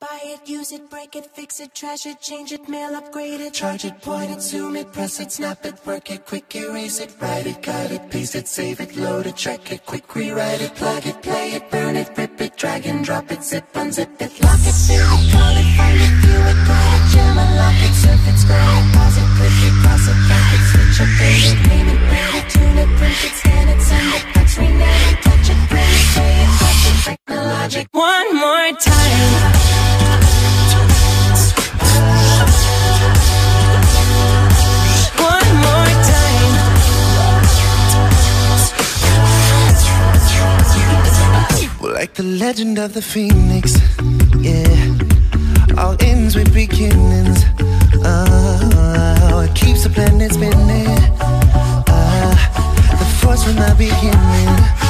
Buy it, use it, break it, fix it, trash it, change it, mail, upgrade it, charge it, point it, zoom it, press it, snap it, work it, quick erase it, write it, cut it, paste it, save it, load it, track it, quick rewrite it, plug it, play it, burn it, rip it, drag and drop it, zip, unzip it, lock it, fill it, call it, find it, view it, write it, jam, unlock it, surf it, scroll it, pause it, click it, cross it, back it, switch it, date it, name it, read it, tune it, print it, scan it, send it, fax, rename it, touch it, print it, pay it, touch it, technologic. One more time. The legend of the phoenix, yeah. All ends with beginnings. Oh, it keeps the planet spinning. Uh, the force from the beginning.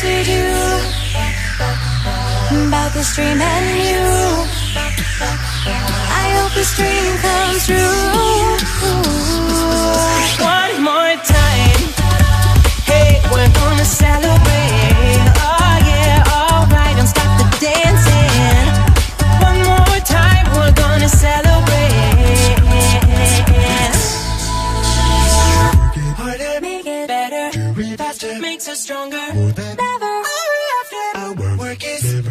To do about this dream and you. I hope this dream comes true.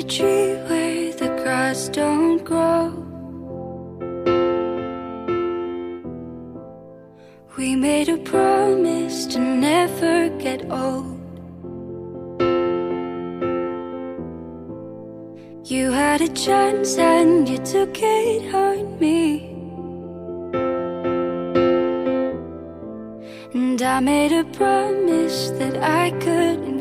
the tree where the grass don't grow. We made a promise to never get old. You had a chance and you took it on me. And I made a promise that I couldn't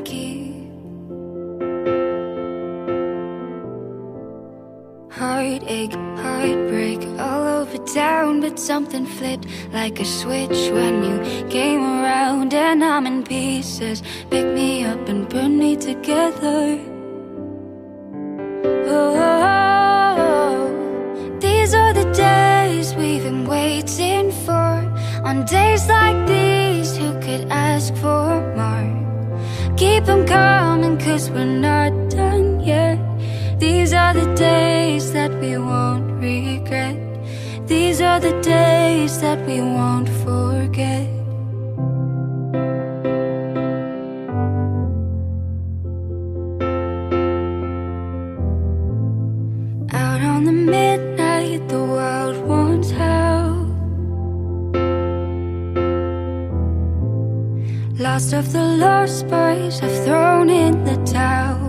something flipped like a switch when you came around and I'm in pieces. Pick me up and put me together. Oh, these are the days we've been waiting for. On days like these, who could ask for more? Keep them coming, cause we're not done yet. These are the days that we won't. These are the days that we won't forget. Out on the midnight, the world wants help. Lost of the lost boys, I've thrown in the towel.